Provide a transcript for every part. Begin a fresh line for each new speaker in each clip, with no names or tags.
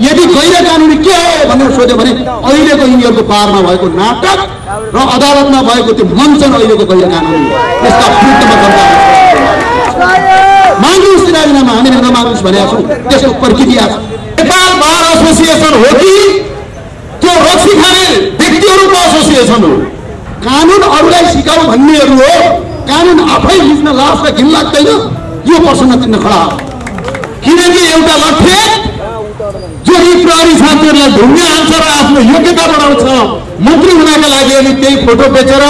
यदि गैर कानुनी के हो भनेर सोध्यो भने अहिलेको यिनीहरूको पारमा भएको नाटक र अदालतमा भएको त्यो मञ्चन अहिलेको गैर कानुनी। यसका माग्नुहोस् राजीनामा हामीले नमाग्नुहोस् भनेका छौँ। त्यसको प्रक्रिया छ। नेपाल बार एसोसिएसन हो कि त्यो रक्सी खाने व्यक्तिहरूको एसोसिएसन हो? कानुन अरूलाई सिकाऊ भन्नेहरू हो। कानुन आफै बुझ्न लाज र घिन लाग्दैन यो प्रश्न चिन्ह खडा किनकि एउटा लट्ठे जो यी प्रहरी साथीहरूलाई ढुङ्गा हाल्छ र आफ्नो योग्यता बढाउँछ मन्त्री हुनका लागि अनि त्यही फोटो बेचेर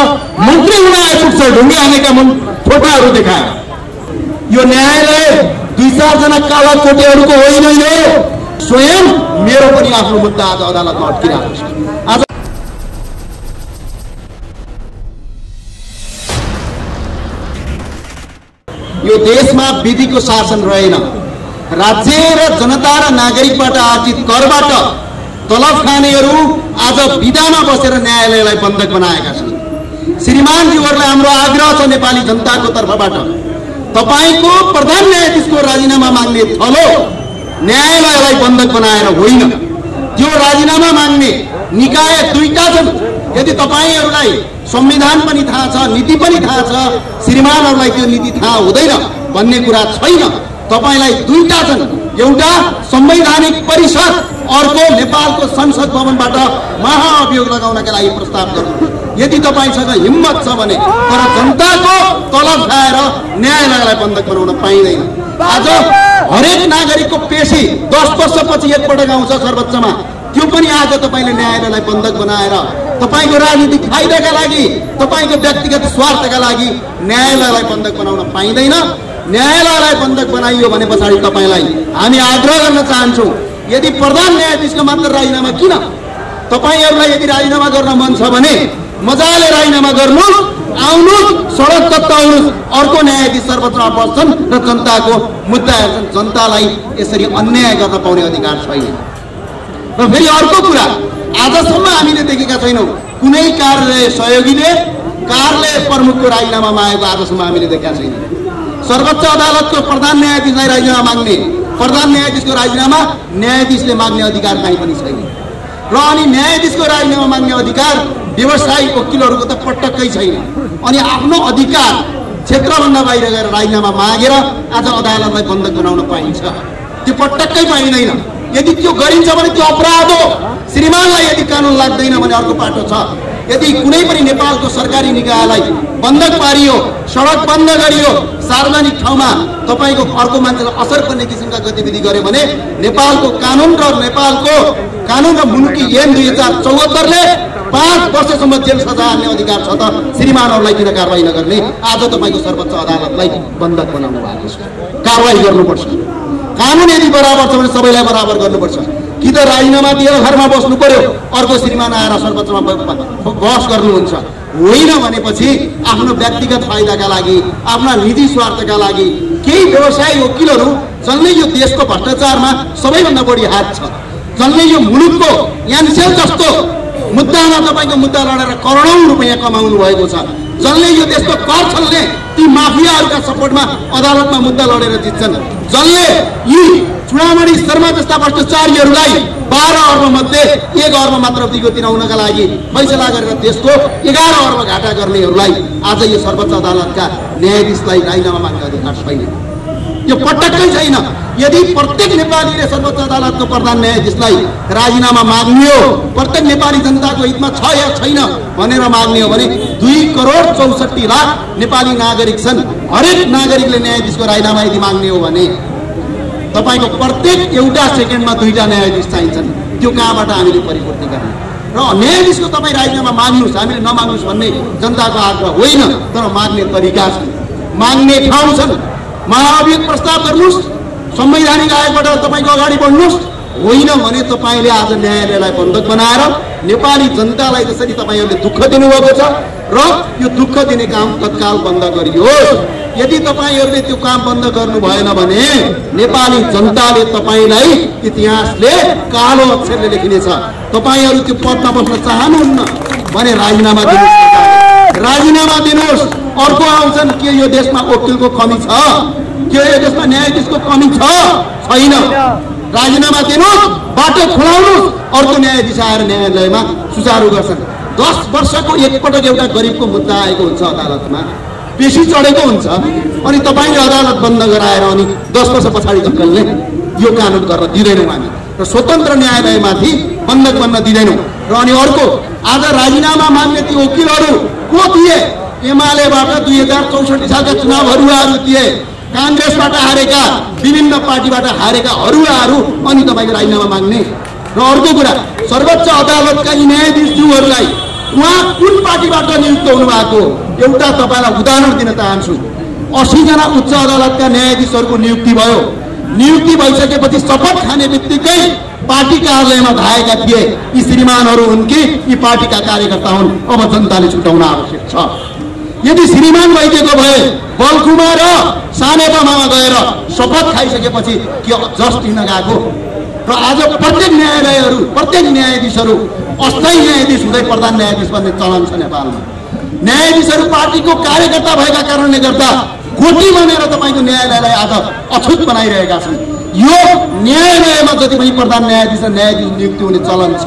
मन्त्री हुन आइपुग्छ ढुङ्गा हानेका मन फोटाहरू देखाए। यो न्यायालय दुई चारजना काला कोटेहरूको होइन यो। स्वयं मेरो पनि आफ्नो मुद्दा आज अदालतमा अड्किरहेको छ। यो देशमा विधिको शासन रहेन। राज्य र जनता र नागरिकबाट आर्जित करबाट तलब खानेहरू आज विधामा बसेर न्यायालयलाई बन्धक बनाएका छन्। श्रीमानज्यूहरूलाई हाम्रो आग्रह छ नेपाली जनताको तर्फबाट तपाईँको प्रधान न्यायाधीशको राजीनामा माग्ने थलो न्यायालयलाई बन्धक बनाएर होइन। त्यो राजीनामा माग्ने निकाय दुईटा छन्। यदि तपाईँहरूलाई संविधान पनि थाहा छ नीति पनि थाहा छ श्रीमानहरूलाई त्यो नीति थाहा हुँदैन भन्ने कुरा छैन। तपाईँलाई दुईटा छन्। एउटा संवैधानिक परिषद, अर्को नेपालको संसद भवनबाट महाअभियोग लगाउनका लागि प्रस्ताव गर्नु। यदि तपाईँसँग हिम्मत छ भने तर जनताको तलब खाएर न्यायालयलाई बन्धक बनाउन पाइँदैन। आज हरेक नागरिकको पेसी दस वर्षपछि एकपटक आउँछ सर्वोच्चमा। त्यो पनि आज तपाईँले न्यायालयलाई बन्धक बनाएर तपाईँको राजनीतिक फाइदाका लागि, तपाईँको व्यक्तिगत स्वार्थका लागि न्यायालयलाई बन्धक बनाउन पाइँदैन। न्यायालयलाई बन्धक बनाइयो भने पछाडि तपाईँलाई हामी आग्रह गर्न चाहन्छौँ यदि प्रधान न्यायाधीशको मात्र राजीनामा किन? तपाईँहरूलाई यदि राजीनामा गर्न मन छ भने मजाले राजीनामा गर्नु आउनु सडक तत्ताउनुहोस् अर्को न्यायाधीश सर्वोच्चमा बस्छन् र जनताको मुद्दा हेर्छन्। जनतालाई यसरी अन्याय गर्न पाउने अधिकार छैन। र फेरि अर्को कुरा आजसम्म हामीले देखेका छैनौँ कुनै कार्यालय सहयोगीले कार्यालय प्रमुखको राजीनामा मागेको आजसम्म हामीले देखेका छैनौँ। सर्वोच्च अदालतको प्रधान न्यायाधीशलाई राजीनामा माग्ने प्रधान न्यायाधीशको राजीनामा न्यायाधीशले माग्ने अधिकार काहीँ पनि छैन। र अनि न्यायाधीशको राजीनामा माग्ने अधिकार व्यवसायी वकिलहरूको त पटक्कै छैन। अनि आफ्नो अधिकार क्षेत्रभन्दा बाहिर गएर राजीनामा मागेर आज अदालतलाई बन्धक बनाउन पाइन्छ। त्यो पटक्कै पाइँदैन। यदि त्यो गरिन्छ भने त्यो अपराध हो। श्रीमानलाई यदि कानुन लाग्दैन भने अर्को पाटो छ। यदि कुनै पनि नेपालको सरकारी निकायलाई बन्धक पारियो सडक बन्द गरियो सार्वजनिक ठाउँमा तपाईँको अर्को मान्छेलाई असर पर्ने किसिमका गतिविधि गर्यो भने नेपालको कानुन र नेपालको कानुन र मुलुकी ऐन दुई हजार चौहत्तरले पाँच वर्षसम्म जेल सजाय हाल्ने अधिकार छ त श्रीमानहरूलाई किन कारवाही नगर्ने? आज तपाईँको सर्वोच्च अदालतलाई बन्धक बनाउनु भएको छ। कारवाही गर्नुपर्छ। कानुन यदि बराबर छ भने सबैलाई बराबर गर्नुपर्छ। कि त राजीनामा दिएर घरमा बस्नु पर्यो अर्को श्रीमान आएर सर्वोच्चमा बहस गर्नुहुन्छ। होइन भनेपछि आफ्नो व्यक्तिगत फाइदाका लागि आफ्ना निजी स्वार्थका लागि केही व्यवसायी वकिलहरू जसले यो देशको भ्रष्टाचारमा सबैभन्दा बढी हात छ। जसले यो मुलुकको यानसेल जस्तो मुद्दामा तपाईँको मुद्दा लडेर करोडौँ रुपियाँ कमाउनु भएको छ। जसले यो देशको कर छल्ने ती माफियाहरूका सपोर्टमा अदालतमा मुद्दा लडेर जित्छन्। जसले यी चुडामणि शर्मा जस्ता भ्रष्टाचारीहरूलाई बाह्र अर्ब मध्ये एक अर्ब मात्र दिगो तिराउनका लागि फैसला गरेर देशको एघार अर्ब घाटा गर्नेहरूलाई आज यो सर्वोच्च अदालतका न्यायाधीशलाई राजीनामा माग्ने अधिकार छैन। यो पटक्कै छैन। यदि प्रत्येक नेपालीले सर्वोच्च अदालतको प्रधान न्यायाधीशलाई राजीनामा माग्ने हो प्रत्येक नेपाली जनताको हितमा छ या छैन भनेर माग्ने हो भने दुई करोड चौसठी लाख नेपाली नागरिक छन्। हरेक नागरिकले न्यायाधीशको राजीनामा यदि माग्ने हो भने तपाईँको प्रत्येक एउटा सेकेन्डमा दुईटा न्यायाधीश चाहिन्छन्। त्यो कहाँबाट हामीले परिपूर्ति गर्ने? र न्यायाधीशको तपाईँ राजीनामा माग्नुहोस् हामीले नमाग्नुहोस् भन्ने जनताको आग्रह होइन तर माग्ने तरिका छन्। माग्ने ठाउँ छन्। महाअभियोग प्रस्ताव गर्नुहोस्। संवैधानिक आयोगबाट तपाईँको अगाडि बढ्नुहोस्। होइन भने तपाईँले आज न्यायालयलाई बन्धक बनाएर नेपाली जनतालाई जसरी तपाईँहरूले दुःख दिनुभएको छ र यो दुःख दिने काम तत्काल बन्द गरियोस्। यदि तपाईँहरूले त्यो काम बन्द गर्नु भएन भने नेपाली जनताले तपाईँलाई इतिहासले कालो अक्षरले लेखिनेछ। तपाईँहरू त्यो पदमा बस्न चाहनुहुन्न भने राजीनामा दिनुहोस्। राजीनामा दिनुहोस्। अर्को आउँछन् के यो देशमा वकिलको कमी छ? के यो देशमा न्यायाधीशको कमी छ छैन। राजीनामा दिनुहोस् बाटो खुलाउनुहोस् अर्को न्यायाधीश आएर न्यायालयमा सुचारू गर्छन्। दस वर्षको एकपटक एउटा गरिबको मुद्दा आएको हुन्छ अदालतमा। पेसी चढेको हुन्छ। अनि तपाईँले अदालत बन्द गराएर अनि दस वर्ष पछाडि धक्कलले यो कानुन गर्न दिँदैनौँ हामी। र स्वतन्त्र न्यायालयमाथि बन्धक बन्न दिँदैनौँ। र अनि अर्को आज राजीनामा माग्ने ती वकिलहरू को थिए? एमालेबाट दुई हजार चौसठी सालका चुनावहरूहरू थिए काङ्ग्रेसबाट हारेका विभिन्न पार्टीबाट हारेका हरुवाहरू अनि तपाईँको राजीनामा माग्ने। र अर्को कुरा सर्वोच्च अदालतका यी न्यायाधीशज्यूहरूलाई उहाँ कुन पार्टीबाट नियुक्त हुनुभएको? एउटा तपाईँलाई उदाहरण दिन चाहन्छु। असीजना उच्च अदालतका न्यायाधीशहरूको नियुक्ति भयो। नियुक्ति भइसकेपछि शपथ खाने बित्तिकै पार्टी कार्यालयमा धाएका थिए। यी श्रीमानहरू हुन् कि? यी पार्टीका कार्यकर्ता हुन्। अब जनताले छुटाउन आवश्यक छ। यदि श्रीमान भइदिएको भए बलकुमा र सानेपामा गएर शपथ खाइसकेपछि के जस्ट लिन गएको। र आज प्रत्येक न्यायालयहरू प्रत्येक न्यायाधीशहरू अस्थायी न्यायाधीश हुँदै प्रधान न्यायाधीश बन्ने चलन छ नेपालमा। न्यायाधीशहरू पार्टीको कार्यकर्ता भएका कारणले गर्दा गोटी बनेर तपाईँको न्यायालयलाई आज अछुत बनाइरहेका छन्। यो न्यायालयमा जति पनि प्रधान न्यायाधीश र न्यायाधीश नियुक्ति हुने चलन छ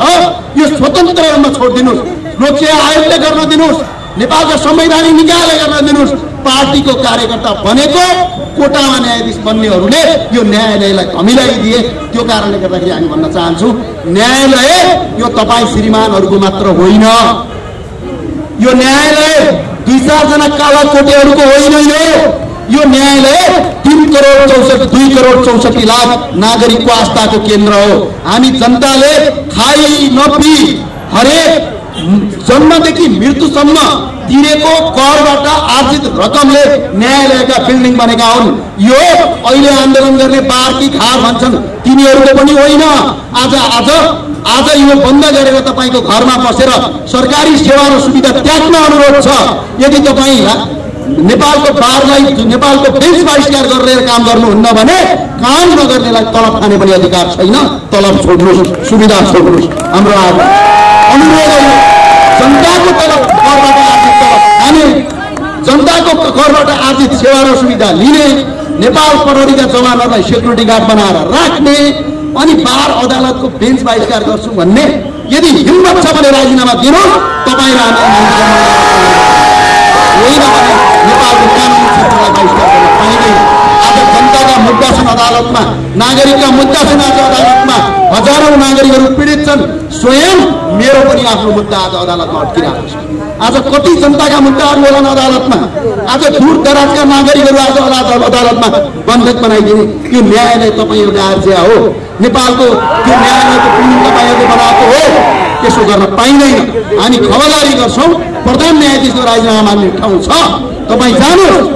यो स्वतन्त्र रूपमा छोडिदिनुहोस्। लोकसेवा आयोगले गर्न दिनुहोस्। नेपालको संवैधानिक निकायले गर्न दिनुहोस्। पार्टीको कार्यकर्ता बनेको कोटामा न्यायाधीश बन्नेहरूले यो न्यायालयलाई धमिलाइदिए त्यो कारणले गर्दाखेरि हामी भन्न चाहन्छौँ न्यायालय यो तपाईँ श्रीमानहरूको मात्र होइन। यो न्यायालय दुई चारजना काला कोटेहरूको होइन यो यो न्यायालय तिन करोड चौसठी दुई करोड चौसठी लाख नागरिकको आस्थाको केन्द्र हो। हामी जनताले खाइ नपी हरेक जन्मदेखि मृत्युसम्म तिरेको करबाट आर्जित रकमले न्यायालयका बिल्डिङ बनेका हुन्। यो अहिले आन्दोलन गर्ने कि खार भन्छन्। तिनीहरूको पनि होइन। आज आज आज यो बन्द गरेर तपाईँको घरमा बसेर सरकारी सेवा र सुविधा त्याग्न अनुरोध छ। यदि तपाईँ नेपालको बारलाई नेपालको बेन्च बहिष्कार गरेर काम गर्नुहुन्न भने काम नगर्नेलाई तलब खाने पनि अधिकार छैन। तलब छोड्नुहोस्। सुविधा छोड्नुहोस्। हाम्रो आज जनताको तलब करबाट आर्जित तलब जनताको सेवा र सुविधा लिने नेपाल प्रहरीका जवानहरूलाई सेक्युरिटी गार्ड बनाएर राख्ने अनि बार अदालतको बेन्च बहिष्कार गर्छु भन्ने। यदि हिम्मत छ भने राजीनामा दिनुहोस् तपाईँ र हामी नेपालको कानुनी क्षेत्रलाई बहिष्कार गर्न पाइँदैन आज जनताका मुद्दा छन् अदालतमा नागरिकका मुद्दा छन् आज अदालतमा हजारौँ नागरिकहरू पीडित छन्। स्वयं मेरो पनि आफ्नो मुद्दा आज अदालतमा अड्किरहेको छ। आज कति जनताका मुद्दाहरू होलान् अदालतमा? आज दूर दराजका नागरिकहरू आज अदालत अदालतमा बन्धक बनाइदिने। यो न्यायालय तपाईँ एउटा आर्जिया हो। नेपालको त्यो न्यायालयको बिल्डिङ तपाईँहरूले बनाएको हो। त्यसो गर्न पाइँदैन। हामी खबरदारी गर्छौँ। प्रधान न्यायाधीशको राजीनामा माग्ने ठाउँ छ। तपाईँ जानुहोस्।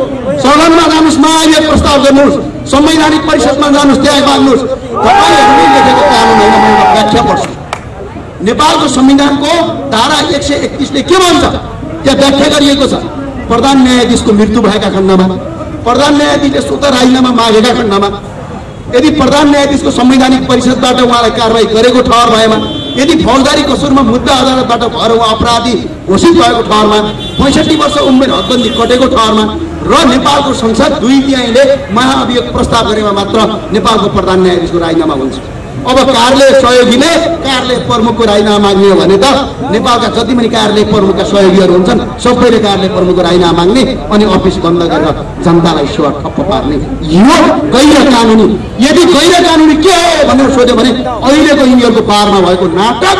सदनमा जानुहोस्। महाभियोग प्रस्ताव गर्नुहोस्। संवैधानिक परिषदमा जानुहोस् त्यहाँ माग्नुहोस्। तपाईँहरूले लेखेको कानुन होइन म एउटा व्याख्या पढ्छु नेपालको संविधानको धारा एक सय एकतिसले के भन्छ? त्यहाँ व्याख्या गरिएको छ। प्रधान न्यायाधीशको मृत्यु भएका खण्डमा प्रधान न्यायाधीशले स्वतः राजीनामा मागेका खण्डमा यदि प्रधान न्यायाधीशको संवैधानिक परिषदबाट उहाँलाई कारवाही गरेको ठहर भएमा यदि फौजदारी कसुरमा मुद्दा अदालतबाट भएर उहाँ अपराधी घोषित भएको ठहरमा पैँसठी वर्ष उमेर हदबन्दी कटेको ठहरमा र नेपालको संसद दुई तिहाईले महाअभियोग प्रस्ताव गरेमा मात्र नेपालको प्रधान न्यायाधीशको राजीनामा हुन्छ। अब कार्यालय सहयोगीले कार्यालय प्रमुखको राजीनामा माग्ने हो भने त नेपालका जति पनि कार्यालय प्रमुखका सहयोगीहरू हुन्छन् सबैले कार्यालय प्रमुखको राजीनामा माग्ने अनि अफिस बन्द गरेर जनतालाई सेवा ठप्प पार्ने। यो गैर कानुनी। यदि गैर कानुनी के हो भनेर सोध्यो भने अहिलेको यिनीहरूको पारमा भएको नाटक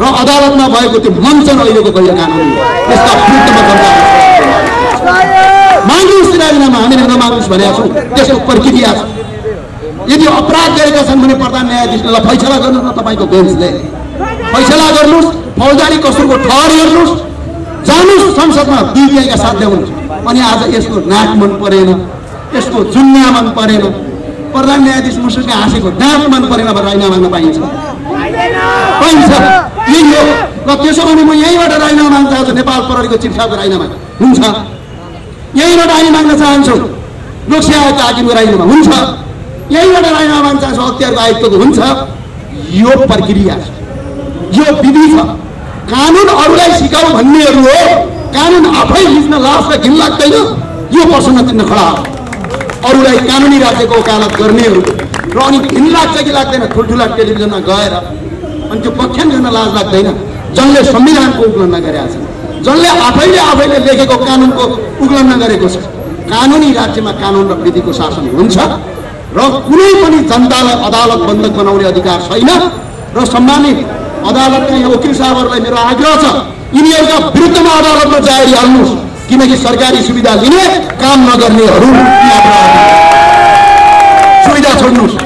र अदालतमा भएको त्यो मञ्चन अहिलेको गैर कानुनी हो। राजीनामा हामीले नमाग्नुहोस् भनेका छौँ त्यसको प्रक्रिया छ यदि अपराध गरेका छन् भने प्रधान न्यायाधीशलाई फैसला गर्नुहोस् न तपाईँको बेन्चले। फैसला गर्नुहोस् फौजदारी कसुरको ठहर हेर्नुहोस् जानुहोस् संसदमा तिहाईका साथ ल्याउनुहोस् अनि आज यसको नाक मन परेन यसको जुन्या मन परेन। प्रधान न्यायाधीश मुसुके हाँसेको दाँत मन परेन भनेर राजीनामा पाइन्छ। पाइन्छ। यही हो। र त्यसो भने म यहीँबाट राजीनामा माग्न चाहन्छु नेपाल प्रहरीको चिफ साहबको राजीनामा। हुन्छ। यहीँबाट हामी माग्न चाहन्छौँ। लोकसेवा आयोगको राजीनामा हुन्छ। यहीँबाट राजीनामा माग्न चाहन्छौँ हतियारको आयुक्तको हुन्छ। यो प्रक्रिया यो विधि छ। कानुन अरूलाई सिकाऊ भन्नेहरू हो। कानुन आफै लिच्न लाज र घिन लाग्दैन। यो प्रश्न चिन्ह खडा हो। अरूलाई कानुनी राज्यको वकालत गर्नेहरू। र अनि घिन लाग्छ कि लाग्दैन ठुल्ठुला टेलिभिजनमा गएर अनि त्यो पख्यान गर्न लाज लाग्दैन। जसले संविधानको उल्लङ्घन गरेका छन्। जसले आफैले आफैले लेखेको कानुनको उल्लङ्घन गरेको छ। कानुनी राज्यमा कानुन र विधिको शासन हुन्छ र कुनै पनि जनतालाई अदालत बन्धक बनाउने अधिकार छैन र सम्मानित अदालतका यहाँ वकिल साहबहरूलाई मेरो आग्रह छ यिनीहरूका विरुद्धमा अदालतमा जाहेरी हाल्नुहोस् किनकि सरकारी सुविधा लिने काम नगर्नेहरू सुविधा छोड्नुहोस्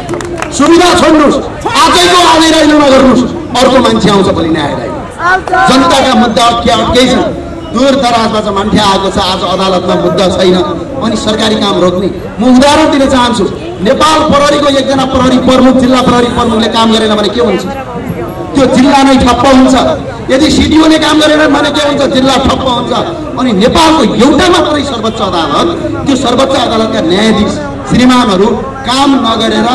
सुविधा छोड्नुहोस् आजैको आजै राइलो नगर्नुहोस् अर्को मान्छे आउँछ भोलि न्याय राइलो जनताका मुद्दा अट्किया अट्कै छन्। दूर दराजबाट मान्छे आएको छ आज अदालतमा मुद्दा छैन। अनि सरकारी काम रोक्ने। म उदाहरण दिन चाहन्छु नेपाल प्रहरीको एकजना प्रहरी प्रमुख जिल्ला प्रहरी प्रमुखले काम गरेन भने के हुन्छ? त्यो जिल्ला नै ठप्प हुन्छ। यदि सिडिओले काम गरेन भने के हुन्छ? जिल्ला ठप्प हुन्छ। अनि नेपालको एउटा मात्रै सर्वोच्च अदालत त्यो सर्वोच्च अदालतका न्यायाधीश श्रीमानहरू काम नगरेर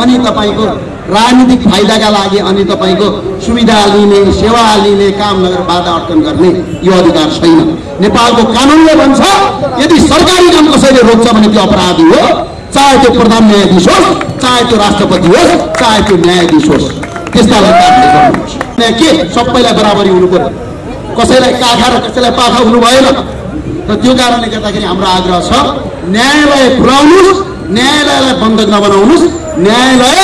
अनि तपाईँको राजनीतिक फाइदाका लागि अनि तपाईँको सुविधा लिने सेवा लिने काम नगरेर बाधा अड्कन गर्ने यो अधिकार छैन। नेपालको कानुनले भन्छ यदि सरकारी काम कसैले रोक्छ भने त्यो अपराधी हो चाहे त्यो प्रधान न्यायाधीश होस् चाहे त्यो राष्ट्रपति होस् चाहे त्यो न्यायाधीश होस्। गर्नुपर्छ। त्यहाँ के? सबैलाई बराबरी हुनु पर्यो कसैलाई काखा र कसैलाई पाखा हुनु भएन। र त्यो कारणले गर्दाखेरि हाम्रो आग्रह छ न्यायालय पुऱ्याउनुहोस् न्यायालयलाई बन्धक नबनाउनुहोस् न्यायालय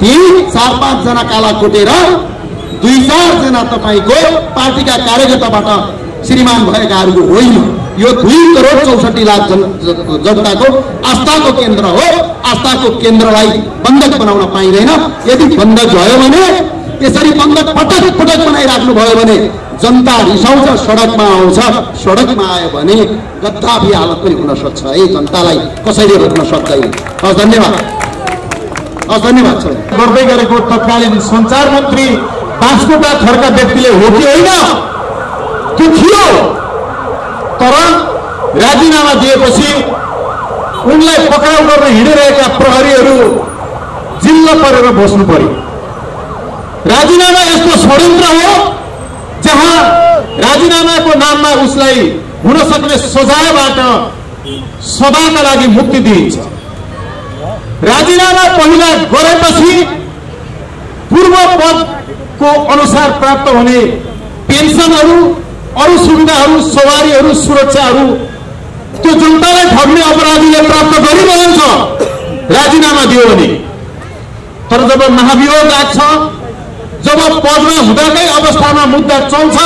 ती चार पाँचजना काला कोटेर दुई चारजना तपाईँको पार्टीका कार्यकर्ताबाट श्रीमान भएकाहरूको होइन। यो दुई करोड चौसठी लाख जन जनताको आस्थाको केन्द्र हो। आस्थाको केन्द्रलाई बन्धक बनाउन पाइँदैन। यदि बन्धक भयो भने यसरी बन्धक पटक पटक बनाइराख्नु भयो भने जनता रिसाउँछ सडकमा आउँछ। सडकमा आयो भने गद्दाफी हालत पनि हुन सक्छ। है जनतालाई कसैले रोक्न सक्दैन। हस् धन्यवाद। धन्यवाद। छ
गर्दै गरेको तत्कालीन सञ्चार मन्त्री बाँसकोटा थरका व्यक्तिले हो कि होइन? त्यो थियो तर राजीनामा दिएपछि उनलाई पक्राउ गर्न हिँडिरहेका प्रहरीहरू जिल्ला परेर बस्नु पर्यो राजीनामा यस्तो षड्यन्त्र हो जहाँ राजीनामाको नाममा उसलाई हुन सक्ने सजायबाट सदाका लागि मुक्ति दिइन्छ। राजीनामा पहिला गरेपछि पूर्व पदको अनुसार प्राप्त हुने पेन्सनहरू अरू सुविधाहरू सवारीहरू सुरक्षाहरू त्यो जनतालाई ठग्ने अपराधीले प्राप्त गरिरहन्छ राजीनामा दियो भने। तर जब महाभियोग लाग्छ जब पदमा हुँदाकै अवस्थामा मुद्दा चल्छ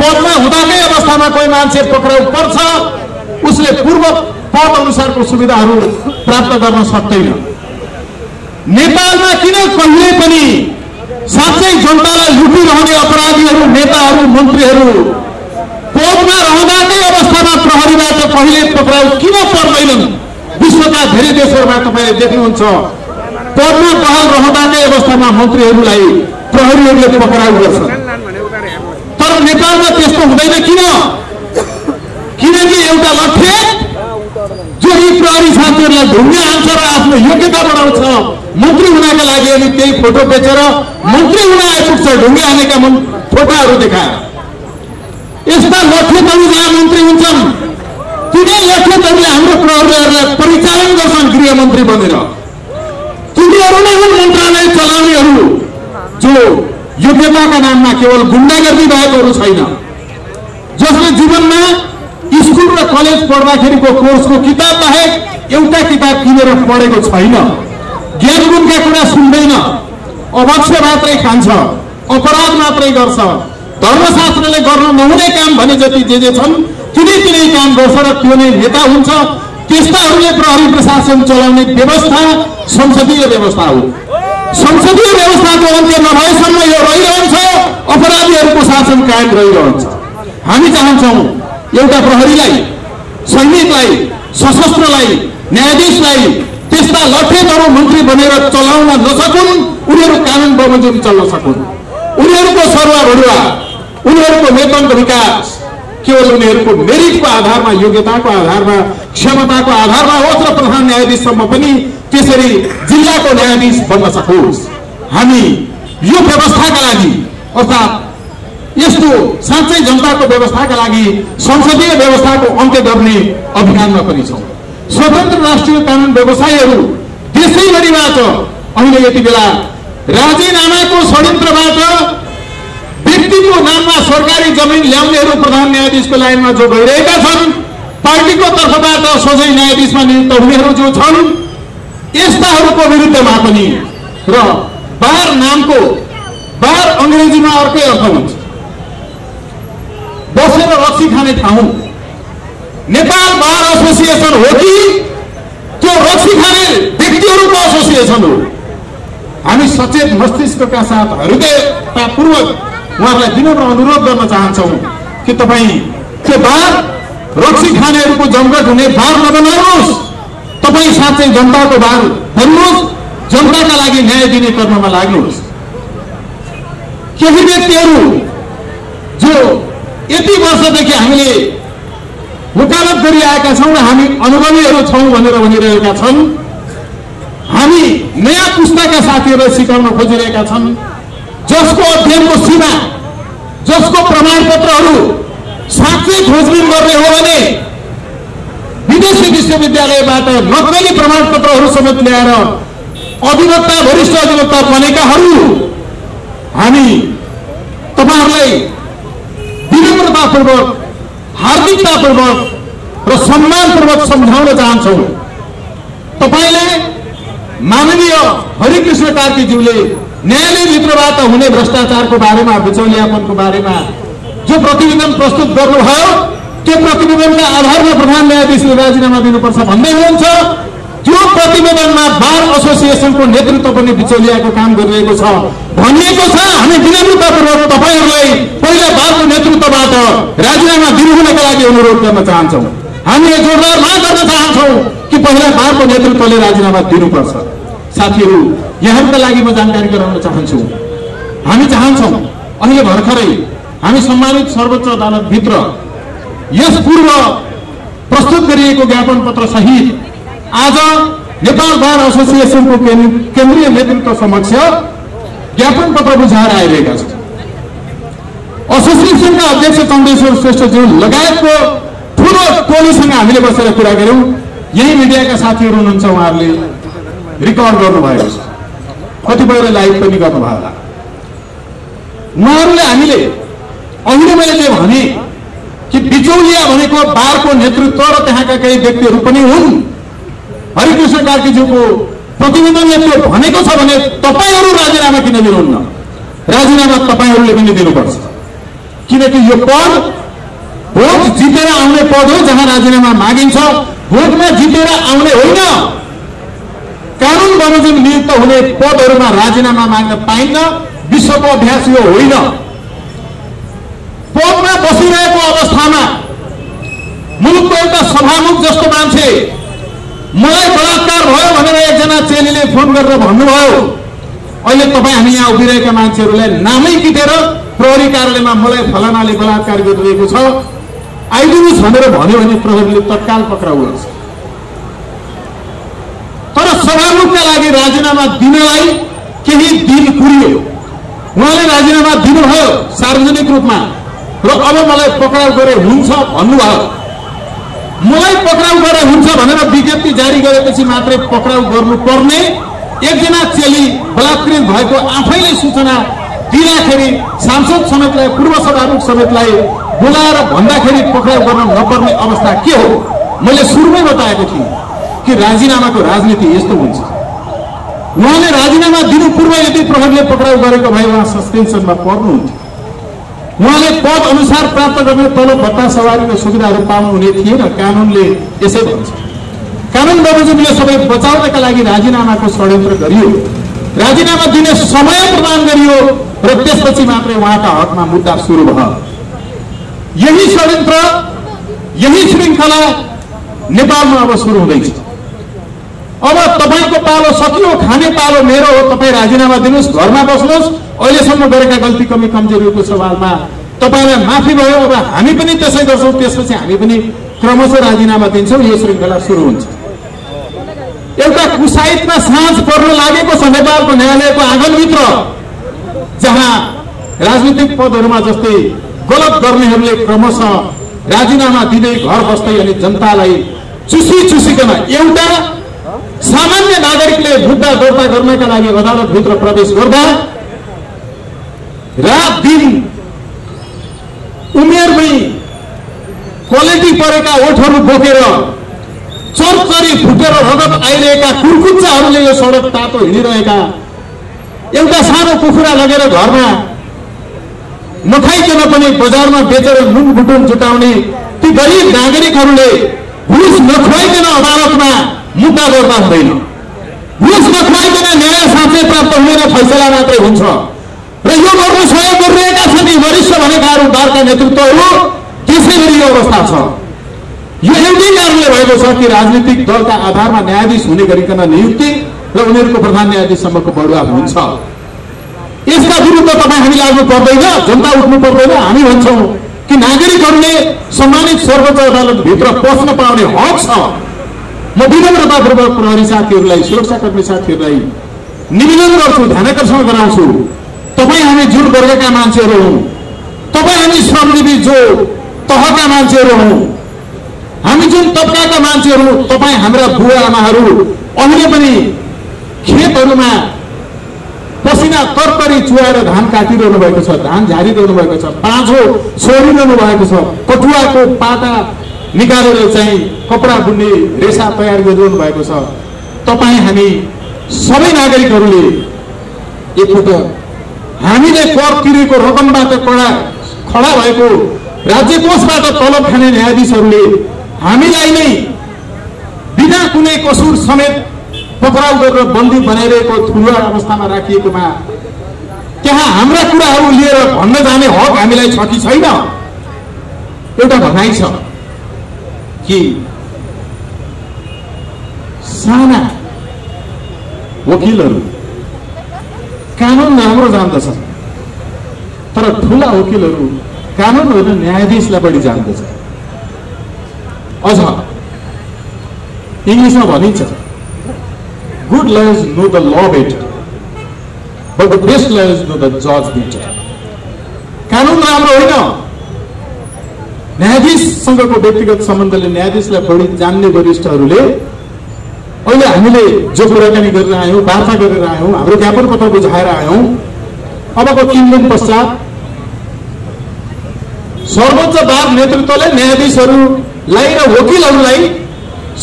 पदमा हुँदाकै अवस्थामा कोही मान्छे पक्राउ पर्छ उसले पूर्व पद अनुसारको सुविधाहरू प्राप्त गर्न सक्दैन। नेपालमा किन कहिले पनि साँच्चै जनतालाई लुटिरहने अपराधीहरू नेताहरू मन्त्रीहरू पदमा रहँदाकै अवस्थामा प्रहरीबाट कहिले पक्राउ किन पर्दैनन्? विश्वका धेरै देशहरूमा तपाईँले देख्नुहुन्छ पदमा बहाल रहँदाकै अवस्थामा मन्त्रीहरूलाई प्रहरीहरूले पक्राउ गर्छन्। तर नेपालमा त्यस्तो हुँदैन किन? किनकि एउटा लट्ठे जो यी प्रहरी साथीहरूलाई ढुङ्गा हान्छ र आफ्नो योग्यता बढाउँछ मन्त्री हुनका लागि अनि त्यही फोटो बेचेर मन्त्री हुन आइपुग्छ ढुङ्गा हानेका फोटाहरू देखाएर। यस्ता लट्ठेहरू जहाँ मन्त्री हुन्छन्। तिनै लट्ठेहरूले हाम्रो प्रहरीहरूलाई परिचालन गर्छन् गृहमन्त्री बनेर। तिनीहरू नै हुन् मन्त्रालय चलाउनेहरू जो योग्यताका नाममा केवल गुन्डागर्दी भएकोहरू छैन। जसले जीवनमा स्कुल र कलेज पढ्दाखेरिको कोर्सको किताब बाहेक एउटा किताब किनेर पढेको छैन। ज्ञान कुरा सुन्दैन। अवश्य मात्रै खान्छ अपराध मात्रै गर्छ। धर्मशास्त्रले गर्न नहुने काम भने जति जे जे छन् तिनै तिनै काम गर्छ र त्यो नै नेता हुन्छ। त्यस्ताहरूले प्रहरी प्रशासन चलाउने व्यवस्था संसदीय व्यवस्था हो। संसदीय व्यवस्थाको अन्त्य नभएसम्म यो रहिरहन्छ अपराधीहरूको शासन कायम रहिरहन्छ। हामी चाहन्छौँ एउटा प्रहरीलाई सैनिकलाई सशस्त्रलाई न्यायाधीशलाई त्यस्ता लठेतहरू मन्त्री बनेर चलाउन नसकुन् उनीहरू कानुन बमोजिम चल्न सकुन्। उनीहरूको सरुवा भरुवा उनीहरूको वेतनको विकास केवल उनीहरूको मेरिटको आधारमा योग्यताको आधारमा क्षमताको आधारमा होस् र प्रधान न्यायाधीशसम्म पनि त्यसरी जिल्लाको न्यायाधीश बन्न सकोस्। हामी यो व्यवस्थाका लागि अर्थात् यस्तो साँच्चै जनताको व्यवस्थाका लागि संसदीय व्यवस्थाको अन्त्य गर्ने अभियानमा पनि छौँ। स्वतन्त्र राष्ट्रिय कानुन व्यवसायीहरू देश यसै गरीबाट अहिले यति बेला राजीनामाको षड्यन्त्रबाट व्यक्तिको नाममा सरकारी जमिन ल्याउनेहरू प्रधान न्यायाधीशको लाइनमा जो गइरहेका छन् पार्टीको तर्फबाट सोझै न्यायाधीशमा नियुक्त हुनेहरू जो छन् यस्ताहरूको विरुद्धमा पनि र बार नामको बार अङ्ग्रेजीमा अर्कै अर्थ हुन्छ। बसेर रक्सी खाने ठाउँ नेपाल बार एसोसिएसन हो कि? त्यो रक्सी खाने व्यक्तिहरूको एसोसिएसन हो। हामी सचेत मस्तिष्कका साथ हृदयतापूर्वक उहाँहरूलाई विनम्र अनुरोध गर्न चाहन्छौँ कि तपाईँ त्यो बार रक्सी खानेहरूको जमघट हुने बार नबनाउनुहोस्। तपाईँ साँच्चै जनताको बार बन्नुहोस् जनताका लागि न्याय दिने कर्ममा लाग्नुहोस्। केही व्यक्तिहरू जो यति वर्षदेखि हामीले वकालत गरिआएका छौँ र हामी अनुभवीहरू छौँ भनेर भनिरहेका छन्। हामी नयाँ पुस्ताका साथीहरूलाई सिकाउन खोजिरहेका छन्। जसको अध्ययनको सीमा जसको प्रमाणपत्रहरू साँच्चै खोजबिन गर्ने हो भने विदेशी विश्वविद्यालयबाट नक्कली प्रमाणपत्रहरू समेत ल्याएर अधिवक्ता वरिष्ठ अधिवक्ता बनेकाहरू हामी तपाईँहरूलाई विनम्रतापूर्वक हार्दिकतापूर्वक र सम्मानपूर्वक सम्झाउन चाहन्छौँ। तपाईँले माननीय हरिकृष्ण कार्कीज्यूले न्यायालयभित्रबाट हुने भ्रष्टाचारको बारेमा बिचौलियापनको बारेमा जो प्रतिवेदन प्रस्तुत गर्नुभयो त्यो प्रतिवेदनका आधारमा प्रधान न्यायाधीशले राजीनामा दिनुपर्छ भन्दै हुनुहुन्छ। त्यो प्रतिवेदनमा बार एसोसिएसनको नेतृत्व पनि बिचौलियाको काम गरिरहेको छ। भनिएको छ। हामी विनम्रतापूर्वक तपाईँहरूलाई पहिला बारको नेतृत्वबाट राजीनामा दिनुहुनका लागि अनुरोध गर्न चाहन्छौँ। हामीले जोरदार माग गर्न चाहन्छौँ कि पहिला बारको नेतृत्वले राजीनामा दिनुपर्छ। साथीहरू यहाँका लागि म जानकारी गराउन चाहन्छु। हामी चाहन्छौँ अहिले भर्खरै हामी सम्मानित सर्वोच्च अदालतभित्र यस पूर्व प्रस्तुत गरिएको ज्ञापन पत्र सहित आज नेपाल बार एसोसिएसनको केन्- केन्द्रीय नेतृत्व समक्ष ज्ञापन पत्र बुझाएर आइरहेका छन्। एसोसिएसनका अध्यक्ष चन्द्रेश्वर श्रेष्ठज्यू लगायतको ठुलो टोलीसँग हामीले बसेर कुरा गऱ्यौँ। यही मिडियाका साथीहरू हुनुहुन्छ उहाँहरूले रिकर्ड गर्नुभएको छ। कतिपयले लाइभ पनि गर्नुभयो। होला उहाँहरूले हामीले अहिले मैले जे भने कि बिचौलिया भनेको बारको नेतृत्व र त्यहाँका केही व्यक्तिहरू पनि हुन्। हरिकृष्ण कार्कीज्यूको प्रतिवेदनले त्यो भनेको छ भने तपाईँहरू राजीनामा किन दिनुहुन्न? राजीनामा तपाईँहरूले पनि दिनुपर्छ। किनकि यो पद भोट जितेर आउने पद हो जहाँ राजीनामा मागिन्छ। भोटमा जितेर आउने होइन। कानुन बमोजिम नियुक्त हुने पदहरूमा राजीनामा माग्न पाइन्न। विश्वको अभ्यास यो होइन। पदमा बसिरहेको अवस्थामा मुलुकको एउटा सभामुख जस्तो मान्छे मलाई बलात्कार भयो भनेर एकजना चेलीले फोन गरेर भन्नुभयो। अहिले तपाईँ हामी यहाँ उभिरहेका मान्छेहरूलाई नामै किटेर प्रहरी कार्यालयमा मलाई फलानाले बलात्कार गरिरहेको छ। आइदिनुहोस् भनेर भन्यो भने प्रहरीले तत्काल पक्राउ गर्छ तर सभामुखका लागि राजीनामा दिनलाई केही दिन कुरियो। उहाँले राजीनामा दिनुभयो सार्वजनिक रूपमा। र अब मलाई पक्राउ गरे हुन्छ भन्नुभयो। मलाई पक्राउ गरे हुन्छ भनेर विज्ञप्ति जारी गरेपछि मात्रै पक्राउ गर्नुपर्ने। एकजना चेली बलात्कृत भएको आफैले सूचना दिँदाखेरि सांसद समेतलाई पूर्व सभामुख समेतलाई बोलाएर भन्दाखेरि पक्राउ गर्न नपर्ने अवस्था के हो? मैले सुरुमै बताएको थिएँ कि राजीनामाको राजनीति यस्तो हुन्छ। उहाँले राजीनामा दिनु पूर्व यदि प्रहरीले पक्राउ गरेको भए उहाँ सस्पेन्सनमा पर्नुहुन्थ्यो उहाँले पद अनुसार प्राप्त गर्ने तलब भत्ता सवारी र सुविधाहरू पाउनुहुने थिएन। कानुनले यसै भन्छ। कानुन बमोजिमले सबै बचाउनका लागि राजीनामाको षड्यन्त्र गरियो। राजीनामा दिने समय प्रदान गरियो र त्यसपछि मात्रै उहाँका हकमा मुद्दा सुरु भयो। यही षड्यन्त्र यही श्रृङ्खला नेपालमा अब सुरु हुँदैछ। अब तपाईँको पालो सकियो खाने पालो मेरो हो तपाईँ राजीनामा दिनुहोस् घरमा बस्नुहोस्। अहिलेसम्म गरेका गल्ती कमी कमजोरीको सवालमा तपाईँलाई माफी भयो अब हामी पनि त्यसै गर्छौँ त्यसपछि हामी पनि क्रमशः राजीनामा दिन्छौँ यो श्रृङ्खला सुरु हुन्छ। एउटा कुसाइतमा साँझ पर्न लागेको छ नेपालको न्यायालयको आँगनभित्र जहाँ राजनीतिक पदहरूमा जस्तै गलत गर्नेहरूले क्रमशः राजीनामा दिँदै घर बस्दै अनि जनतालाई चुसी चुसिकन एउटा सामान्य नागरिकले मुद्दा दर्ता गर्नका लागि अदालतभित्र प्रवेश गर्दा रात दिन उमेरमै क्वालिटी परेका ओठहरू बोकेर चरचरी फुटेर रगत आइरहेका कुर्कुच्चाहरूले यो सडक तातो हिँडिरहेका एउटा सानो कुखुरा लगेर घरमा नखाइकन पनि बजारमा बेचेर नुन बुटुन जुटाउने ती गरिब नागरिकहरूले घुस नखुवाइकन अदालतमा मुद्दा दर्ता हुँदैन। घुस नखुवाइकन न्याय साँच्चै प्राप्त हुने फैसला मात्रै हुन्छ। र यो गर्न सहयोग गरिरहेका छन् वरिष्ठ भनेकाहरू दलका नेतृत्वहरू त्यसै गरी यो अवस्था छ। यो एउटै कारणले भएको छ कि राजनीतिक दलका आधारमा न्यायाधीश हुने गरिकन नियुक्ति र उनीहरूको प्रधान न्यायाधीशसम्मको बढुवा हुन्छ। यसका विरुद्ध तपाईँ हामी लाग्नु पर्दैन जनता उठ्नु पर्दैन। हामी भन्छौँ कि नागरिकहरूले सम्मानित सर्वोच्च अदालतभित्र पस्न पाउने हक छ। म विनम्रतापूर्वक प्रहरी साथीहरूलाई सुरक्षाकर्मी साथीहरूलाई निवेदन गर्छु ध्यानकर्षण गराउँछु। तपाईँ हामी जुन वर्गका मान्छेहरू हौँ। तपाईँ हामी श्रमजीवी जो तहका मान्छेहरू हौँ। हामी जुन तबकाका मान्छेहरू तपाईँ हाम्रा बुवा आमाहरू अहिले पनि खेतहरूमा पसिना तरतरी चुहाएर धान काटिरहनु भएको छ धान झारिरहनु भएको छ बाँझो छोडिरहनु भएको छ कटुवाको पाता निकालेर चाहिँ कपडा बुन्ने रेसा तयार गरिरहनु भएको छ। तपाईँ हामी सबै नागरिकहरूले एकपल्ट हामीले कर तिरेको रकमबाट कडा खडा भएको राज्य कोषबाट तलब खाने न्यायाधीशहरूले हामीलाई नै बिना कुनै कसुर समेत पक्राउ गरेर बन्दी बनाइरहेको ठुलो अवस्थामा राखिएकोमा त्यहाँ हाम्रा कुराहरू लिएर भन्न जाने हक हामीलाई छ कि छैन? एउटा भनाइ छ। कि साना वकिलहरू कानुन राम्रो जान्दछ तर ठुला वकिलहरू कानुन होइन न्यायाधीशलाई बढी जान्दछ अझ इङ्ग्लिसमा भनिन्छ good lawyers know the law better, but the best lawyers know the judge better. कानुन राम्रो होइन न्यायाधीशसँगको व्यक्तिगत सम्बन्धले न्यायाधीशलाई बढी जान्ने वरिष्ठहरूले अहिले हामीले जो कुराकानी गरेर आयौँ वार्ता गरेर आयौँ हाम्रो ज्ञापन पत्र बुझाएर आयौँ अबको तिन दिन पश्चात सर्वोच्च बार नेतृत्वले न्यायाधीशहरूलाई र वकिलहरूलाई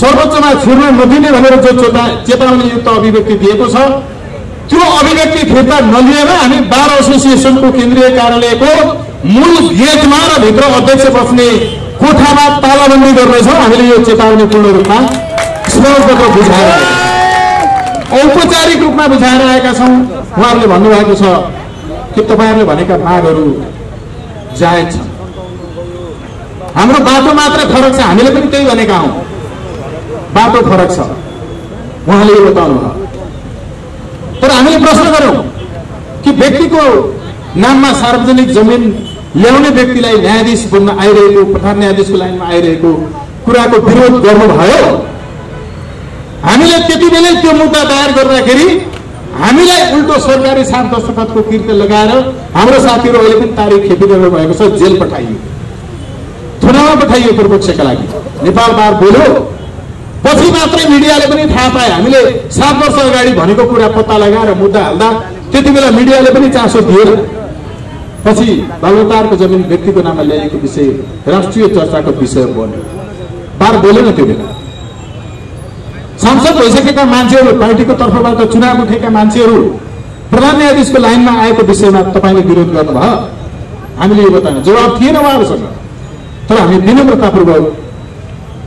सर्वोच्चमा छिर्न नदिने भनेर जो चेता चेतावनीयुक्त अभिव्यक्ति दिएको छ त्यो अभिव्यक्ति फिर्ता नलिएर हामी बार एसोसिएसनको केन्द्रीय कार्यालयको मूल गेटमा र भित्र अध्यक्ष बस्ने कोठामा तालाबन्दी गर्नेछौँ। हामीले यो चेतावनी पूर्ण रूपमा स्मरणपत्र बुझाएर औपचारिक रूपमा बुझाएर आएका छौँ। उहाँहरूले भन्नुभएको छ कि तपाईँहरूले भनेका मागहरू जायज छन्। हाम्रो बाटो मात्र फरक छ। हामीले पनि त्यही भनेका हौँ। बाटो फरक छ। उहाँले यो बताउनु भयो। तर हामीले प्रश्न गरौँ कि व्यक्तिको नाममा सार्वजनिक जमिन ल्याउने व्यक्तिलाई न्यायाधीश बन्न आइरहेको प्रधान न्यायाधीशको लाइनमा आइरहेको कुराको विरोध गर्नुभयो। हामीले त्यति बेलै त्यो मुद्दा दायर गर्दाखेरि हामीलाई उल्टो सरकारी साथ दस्तखतको कृत्य लगाएर हाम्रो साथीहरू अहिले पनि तारिख खेपिरहनु भएको छ जेल पठाइयो। थुनामा पठाइयो पूर्वपक्षका लागि। नेपाल बार बोल्यो। पछि मात्रै मिडियाले पनि थाहा पाए। हामीले सात वर्ष अगाडि भनेको कुरा पत्ता लगाएर मुद्दा हाल्दा त्यति बेला मिडियाले पनि चासो दिएन। पछि बालुतारको जमिन व्यक्तिको नाममा ल्याइएको विषय राष्ट्रिय चर्चाको विषय बन्यो बार बोलेन त्यो बेला। सांसद भइसकेका मान्छेहरू पार्टीको तर्फबाट चुनाव उठेका मान्छेहरू प्रधान न्यायाधीशको लाइनमा आएको विषयमा तपाईँले विरोध गर्नुभयो। हामीले यो बताएन। जवाब थिएन उहाँहरूसँग। तर हामी विनम्रतापूर्वक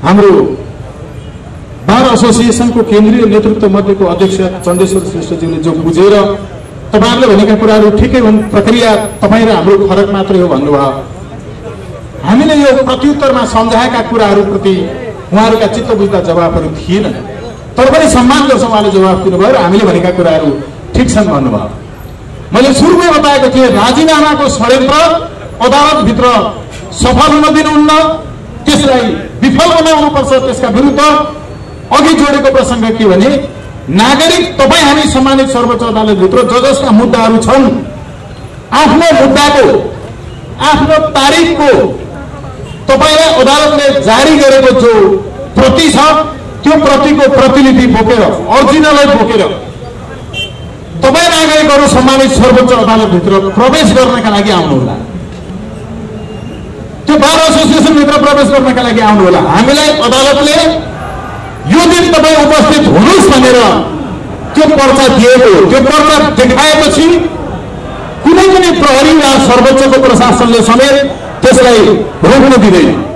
हाम्रो बार एसोसिएसनको केन्द्रीय नेतृत्व मध्येको अध्यक्ष चन्देश्वर श्रेष्ठज्यूले जो बुझेर तपाईँहरूले भनेका कुराहरू ठिकै हुन्। प्रक्रिया तपाईँ र हाम्रो फरक मात्रै हो भन्नुभयो हामीले यो प्रत्युत्तरमा सम्झाएका कुराहरूप्रति उहाँहरूका चित्त बुझ्दा जवाबहरू थिएन। तर पनि सम्मान गर्छ उहाँले जवाब दिनुभयो र हामीले भनेका कुराहरू ठिक छन् भन्नुभयो मैले सुरुमै बताएको थिएँ राजीनामाको षड्यन्त्र अदालतभित्र सफल हुन दिनुहुन्न त्यसलाई विफल बनाउनुपर्छ त्यसका विरुद्ध अघि जोडेको प्रसङ्ग के भने नागरिक तपाईँ हामी सम्मानित सर्वोच्च अदालतभित्र ज जसका मुद्दाहरू छन् आफ्नो मुद्दाको आफ्नो तारिकको तपाईँलाई अदालतले जारी गरेको जो प्रति छ त्यो प्रतिको प्रतिनिधि बोकेर अर्जिनललाई बोकेर तपाईँ नागरिकहरू सम्मानित सर्वोच्च अदालतभित्र प्रवेश गर्नका लागि आउनुहोला। त्यो बार एसोसिएसनभित्र प्रवेश गर्नका लागि आउनुहोला। हामीलाई अदालतले यो दिन तपाईँ उपस्थित हुनुहोस् भनेर त्यो पर्चा दिएको त्यो पर्चा देखाएपछि कुनै पनि प्रहरी वा सर्वोच्चको प्रशासनले समेत त्यसलाई रोक्न दिँदैन।